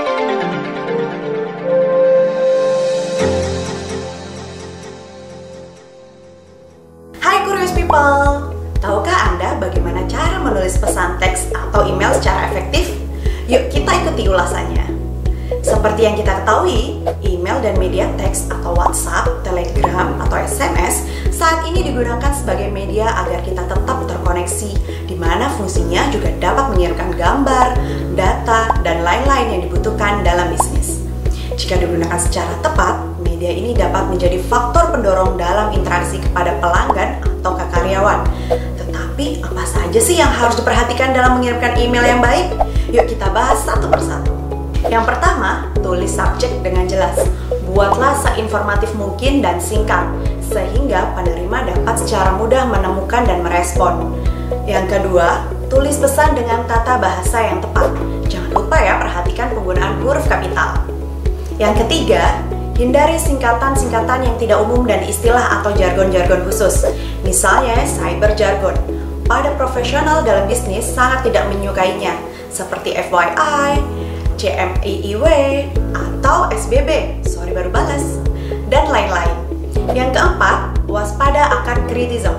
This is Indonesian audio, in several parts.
Hai Curious People, tahukah Anda bagaimana cara menulis pesan teks atau email secara efektif? Yuk kita ikuti ulasannya. Seperti yang kita ketahui, email dan media teks atau WhatsApp, Telegram, atau SMS saat ini digunakan sebagai media agar kita tetap terkoneksi, mana fungsinya juga dapat mengirimkan gambar, data, dan lain-lain yang dibutuhkan dalam bisnis. Jika digunakan secara tepat, media ini dapat menjadi faktor pendorong dalam interaksi kepada pelanggan atau ke karyawan. Tetapi apa saja sih yang harus diperhatikan dalam mengirimkan email yang baik? Yuk kita bahas satu persatu. Yang pertama, tulis subjek dengan jelas. Buatlah seinformatif mungkin dan singkat, sehingga penerima secara mudah menemukan dan merespon. Yang kedua, tulis pesan dengan tata bahasa yang tepat. Jangan lupa ya perhatikan penggunaan huruf kapital. Yang ketiga, hindari singkatan-singkatan yang tidak umum dan istilah atau jargon-jargon khusus. Misalnya cyber jargon. Pada profesional dalam bisnis sangat tidak menyukainya, seperti FYI, CMIIW, atau SBB, sorry baru balas, dan lain-lain. Yang keempat, waspada akan kritisme.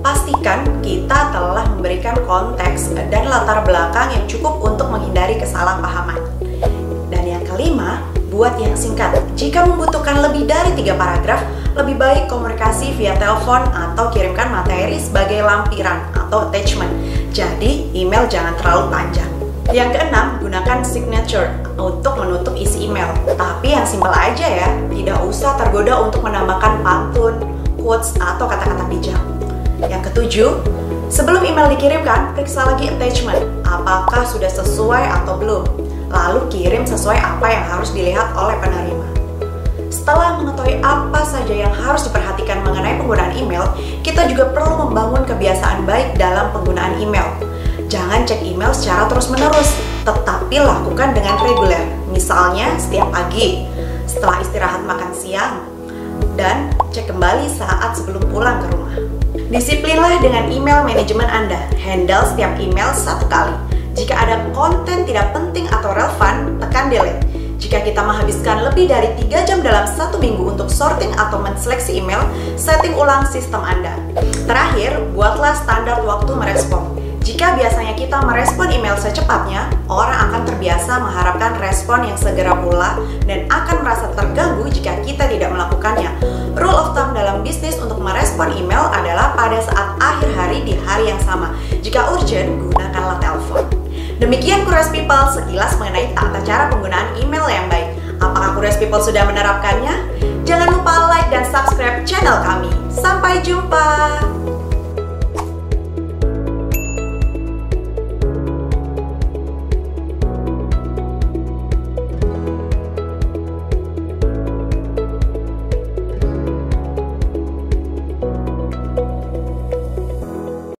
Pastikan kita telah memberikan konteks dan latar belakang yang cukup untuk menghindari kesalahpahaman. Dan yang kelima, buat yang singkat. Jika membutuhkan lebih dari tiga paragraf, lebih baik komunikasi via telepon atau kirimkan materi sebagai lampiran atau attachment. Jadi, email jangan terlalu panjang. Yang keenam, gunakan signature untuk menutup isi email. Tapi yang simpel aja ya, tidak usah tergoda untuk menambahkan pantun, quotes, atau kata-kata bijak. Yang ketujuh, sebelum email dikirimkan, periksa lagi attachment. Apakah sudah sesuai atau belum? Lalu kirim sesuai apa yang harus dilihat oleh penerima. Setelah mengetahui apa saja yang harus diperhatikan mengenai penggunaan email, kita juga perlu membangun kebiasaan baik dalam penggunaan email. Jangan cek email secara terus-menerus, tetapi lakukan dengan reguler. Misalnya setiap pagi, setelah istirahat makan siang, dan cek kembali saat sebelum pulang ke rumah. Disiplinlah dengan email manajemen Anda. Handle setiap email satu kali. Jika ada konten tidak penting atau relevan, tekan delete. Jika kita menghabiskan lebih dari 3 jam dalam satu minggu untuk sorting atau menseleksi email, setting ulang sistem Anda. Terakhir, buatlah standar waktu merespon. Kita merespon email secepatnya, orang akan terbiasa mengharapkan respon yang segera pula dan akan merasa terganggu jika kita tidak melakukannya. Rule of thumb dalam bisnis untuk merespon email adalah pada saat akhir hari di hari yang sama. Jika urgent, gunakanlah telepon. Demikian Curious People sekilas mengenai tata cara penggunaan email yang baik. Apakah Curious People sudah menerapkannya? Jangan lupa like dan subscribe channel kami. Sampai jumpa!